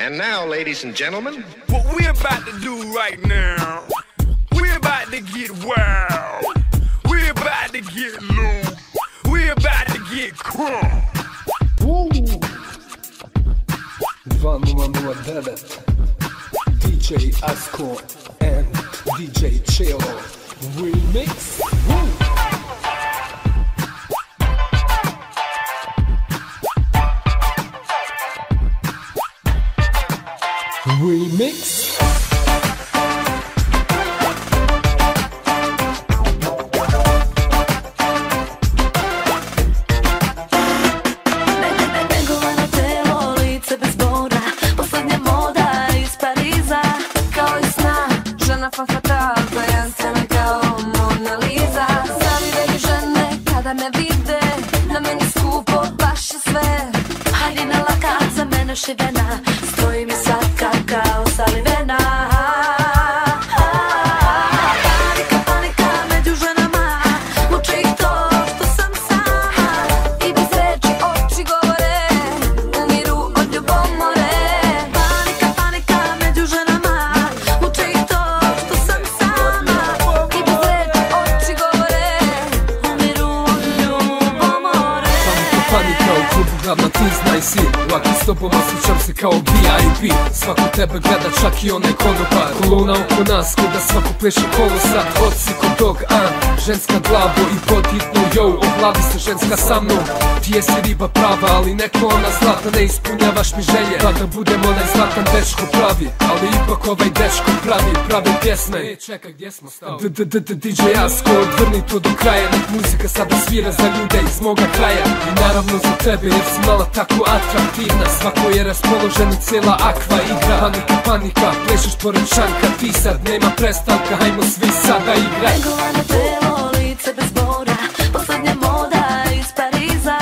And now, ladies and gentlemen, What we're about to do right now, we're about to get wild. We're about to get loose. We're about to get crunk. 2009 DJ Asko and DJ Chelo Remix Woo! Sve Hajde na laka, za mene šivena Stoji mi slatka znaj si Ovako s tobom osjećam se kao VIP Svako tebe gleda čak i onaj konobar Kolona oko nas kuda svako pleše kolosat. Hot si kod tog, a Ženska glavo i podhitno yo Ohlavi se ženska sa mnom. Ti jesi riba prava, ali neko ona zlata Ne ispunjavaš mi želje. Pa da budem onaj zlatan dečko pravi Ali ipak ovaj dečko pravi Pravi pjesme. E, čekaj, gdje smo stali? DJ Asko, odvrni to do kraja Nek muzika sada svira za ljude iz moga kraja. I naravno za tebe jer si mala tako jako atraktivna. Svako je raspoložen i cijela akva igra. Panika, panika, plešeš pored šanka. Ti sad nema prestanka, hajmo svi sada igraj Pregovano telo, lice bez bora. Poslednja moda iz Pariza.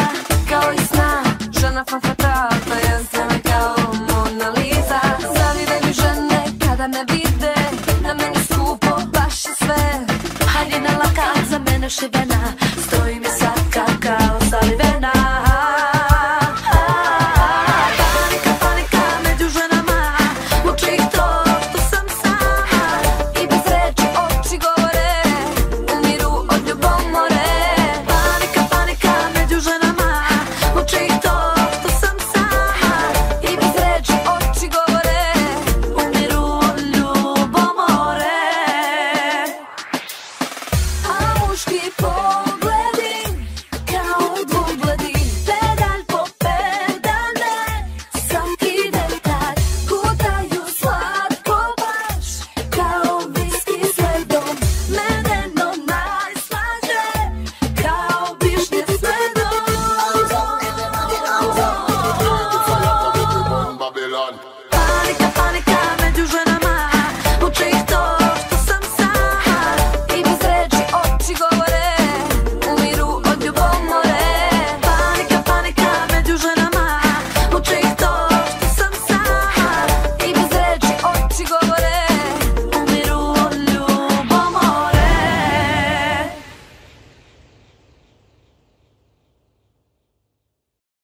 Kao i sna, žena fan fatale To je strana kao Mona Lisa. Zavide mi žene kada me vide Na meni skupo, baš je sve. Hajde na za mene šibena.